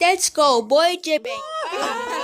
Let's go, boy jibbing.